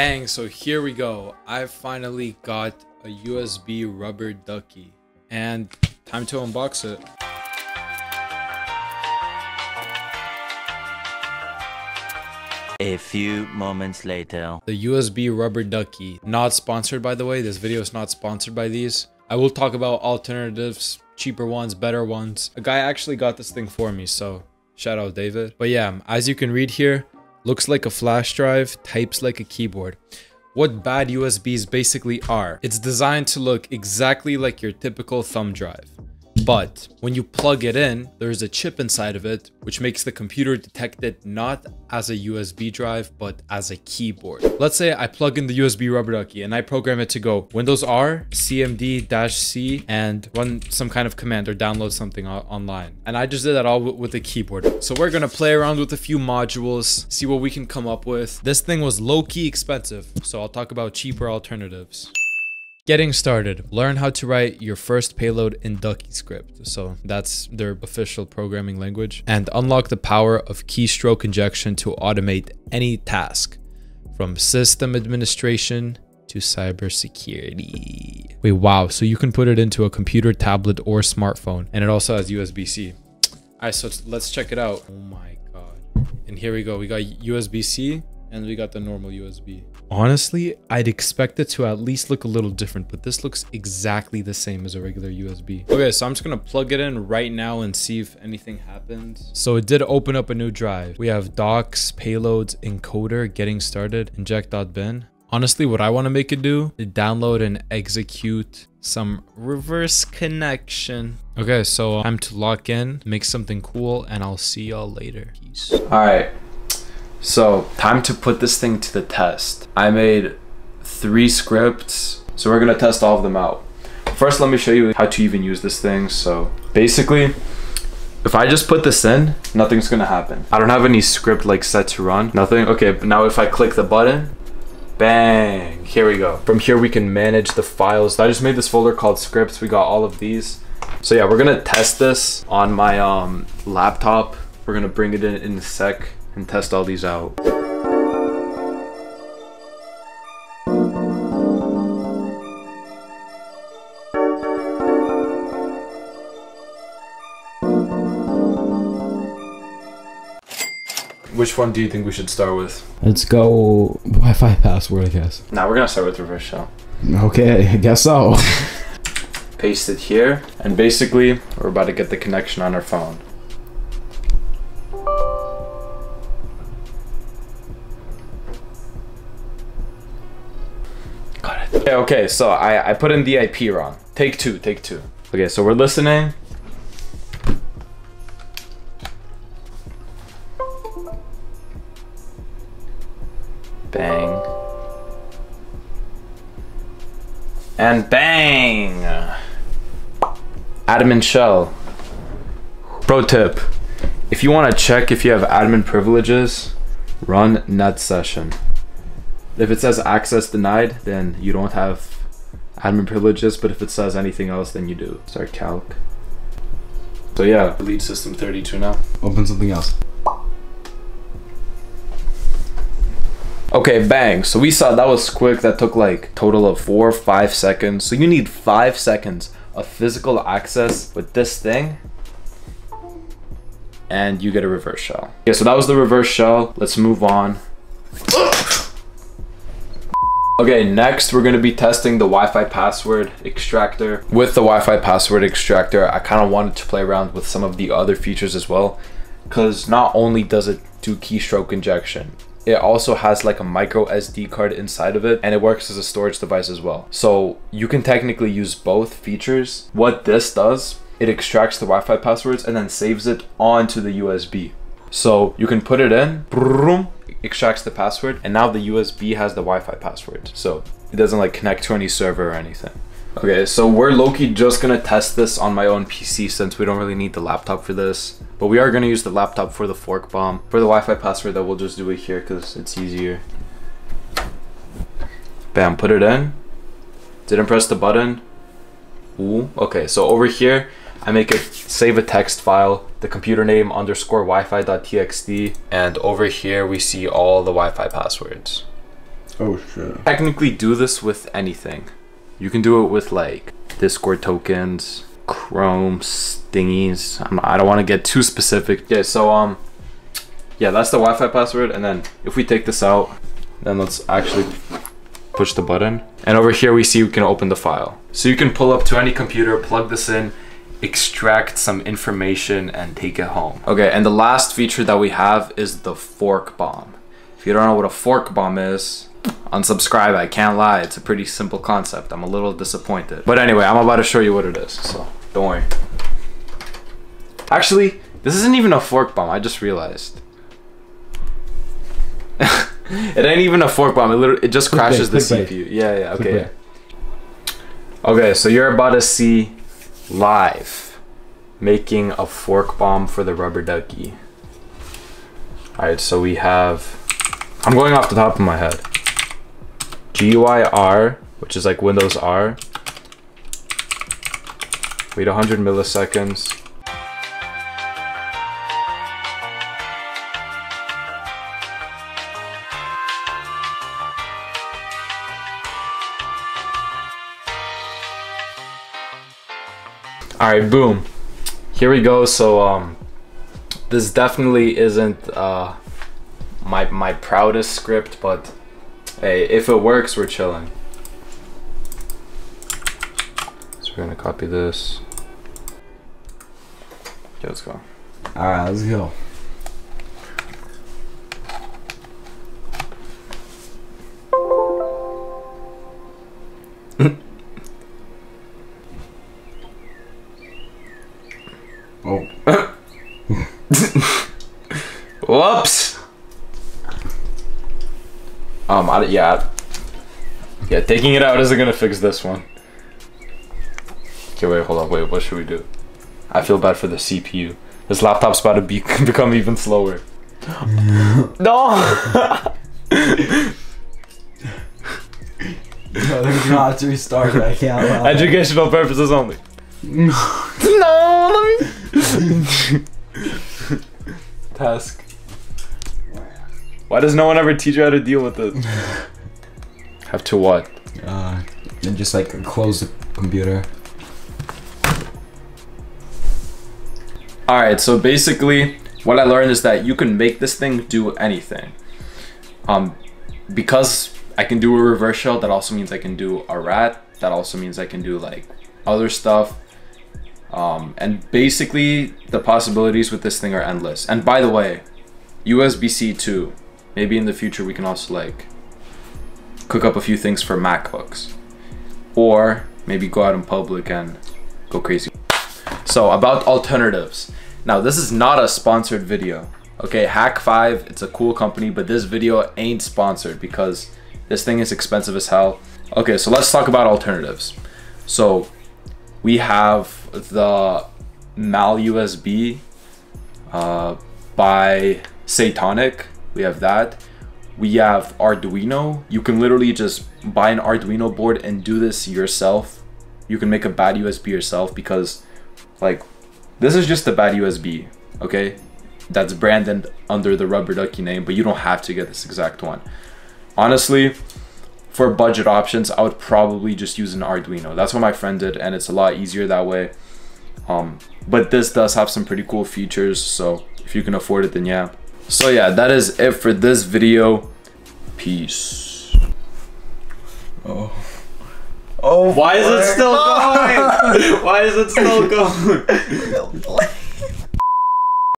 Bang, so here we go. I finally got a USB rubber ducky. And time to unbox it. A few moments later. The USB rubber ducky. Not sponsored by the way, this video is not sponsored by these. I will talk about alternatives, cheaper ones, better ones. A guy actually got this thing for me, so shout out David. But yeah, as you can read here, looks like a flash drive, types like a keyboard. What bad USBs basically are, it's designed to look exactly like your typical thumb drive. But when you plug it in, there's a chip inside of it, which makes the computer detect it not as a USB drive, but as a keyboard. Let's say I plug in the USB rubber ducky and I program it to go Windows R, CMD-C, and run some kind of command or download something online. And I just did that all with a keyboard. So we're gonna play around with a few modules, see what we can come up with. This thing was low-key expensive, so I'll talk about cheaper alternatives. Getting started, learn how to write your first payload in Ducky script. So that's their official programming language. And unlock the power of keystroke injection to automate any task from system administration to cybersecurity. Wait, wow. So you can put it into a computer, tablet, or smartphone. And it also has USB-C. All right, so let's check it out. Oh my God. And here we go. We got USB-C and we got the normal USB. Honestly, I'd expect it to at least look a little different, but this looks exactly the same as a regular USB. Okay, so I'm just gonna plug it in right now and see if anything happens. So it did open up a new drive. We have docs, payloads, encoder, getting started, inject.bin. Honestly, what I want to make it do is download and execute some reverse connection. Okay, so I'm to lock in, make something cool, and I'll see y'all later. Peace. All right, so time to put this thing to the test. I made three scripts, so we're gonna test all of them out. First, let me show you how to even use this thing. So basically, if I just put this in, nothing's gonna happen. I don't have any script like set to run, nothing. Okay, but now if I click the button, bang, here we go. From here, we can manage the files. I just made this folder called scripts. We got all of these. So yeah, we're gonna test this on my um, laptop. We're gonna bring it in in a sec and test all these out. Which one do you think we should start with? Let's go Wi-Fi password, I guess. Now we're gonna start with reverse shell. Okay, I guess so. Paste it here, and basically, we're about to get the connection on our phone. Okay, okay, so I, I put in the IP wrong. Take two, take two. Okay, so we're listening. Bang. And bang! Admin shell. Pro tip. If you want to check if you have admin privileges, run net session. If it says access denied, then you don't have admin privileges, but if it says anything else, then you do. Start calc. So yeah, delete system 32 now. Open something else. Okay, bang. So we saw that was quick. That took like total of four or five seconds. So you need five seconds of physical access with this thing. And you get a reverse shell. Okay, so that was the reverse shell. Let's move on. Okay, next we're gonna be testing the Wi-Fi password extractor. With the Wi-Fi password extractor, I kind of wanted to play around with some of the other features as well. Cause not only does it do keystroke injection, it also has like a micro SD card inside of it and it works as a storage device as well. So you can technically use both features. What this does, it extracts the Wi-Fi passwords and then saves it onto the USB. So you can put it in, extracts the password, and now the USB has the Wi-Fi password. So it doesn't like connect to any server or anything. Okay, so we're Loki just gonna test this on my own PC since we don't really need the laptop for this. But we are gonna use the laptop for the fork bomb. For the Wi-Fi password that we'll just do it here because it's easier. Bam, put it in. Didn't press the button. Ooh, okay, so over here, I make it save a text file, the computer name underscore wi-fi.txt, and over here we see all the Wi-Fi passwords. Oh shit. technically do this with anything. You can do it with like Discord tokens, Chrome stingies. I'm, I don't want to get too specific. Yeah, so um, yeah, that's the Wi-Fi password. And then if we take this out, then let's actually push the button. And over here we see we can open the file. So you can pull up to any computer, plug this in, extract some information and take it home. Okay, and the last feature that we have is the fork bomb. If you don't know what a fork bomb is, unsubscribe. I can't lie. It's a pretty simple concept. I'm a little disappointed. But anyway, I'm about to show you what it is. So don't worry. Actually, this isn't even a fork bomb. I just realized. it ain't even a fork bomb. It literally it just crashes the clickbait. CPU. Yeah, yeah. Okay. Clickbait. Okay, so you're about to see live making a fork bomb for the rubber ducky. Alright, so we have I'm going off the top of my head. GUI R, which is like Windows R. Wait 100 milliseconds. All right, boom. Here we go. So um, this definitely isn't uh my my proudest script, but hey, if it works, we're chilling. So we're gonna copy this. Okay, let's go. Alright, let's go. Oh. Whoops. Um, I, yeah, yeah. Taking it out isn't gonna fix this one. Okay, wait, hold on, wait. What should we do? I feel bad for the CPU. This laptop's about to be become even slower. no. No, there's not to restart. I can't. Educational purposes only. no, let me. Task. Why does no one ever teach you how to deal with it? Have to what? Uh, and just like close the computer. Alright, so basically, what I learned is that you can make this thing do anything. Um, because I can do a reverse shell, that also means I can do a rat. That also means I can do like other stuff. Um, and basically, the possibilities with this thing are endless. And by the way, USB-C too. Maybe in the future we can also like cook up a few things for MacBooks, or maybe go out in public and go crazy. So about alternatives. Now this is not a sponsored video. Okay, Hack5, it's a cool company, but this video ain't sponsored because this thing is expensive as hell. Okay, so let's talk about alternatives. So we have the Mal USB uh, by Satonic. We have that. We have Arduino. You can literally just buy an Arduino board and do this yourself. You can make a bad USB yourself because like this is just a bad USB, okay? That's branded under the Rubber Ducky name, but you don't have to get this exact one. Honestly, for budget options, I would probably just use an Arduino. That's what my friend did, and it's a lot easier that way. Um, but this does have some pretty cool features, so if you can afford it, then yeah. So yeah, that is it for this video. Peace. Oh. Oh. Why is it still going? Why is it still going?